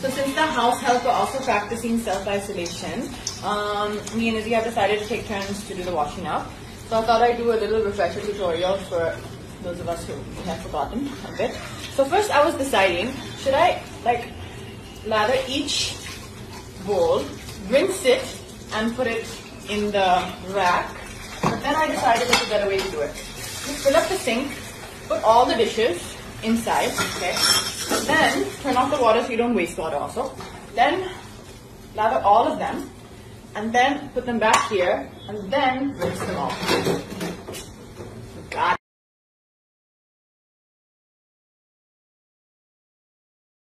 So since the house help are also practicing self-isolation, um, me and Izzy have decided to take turns to do the washing up. So I thought I'd do a little refresher tutorial for those of us who have forgotten a bit. So first I was deciding, should I like lather each bowl, rinse it, and put it in the rack. But then I decided there's a better way to do it. Just fill up the sink, put all the dishes inside, okay? Then turn off the water so you don't waste water also. Then lather all of them, and then put them back here, and then rinse them off.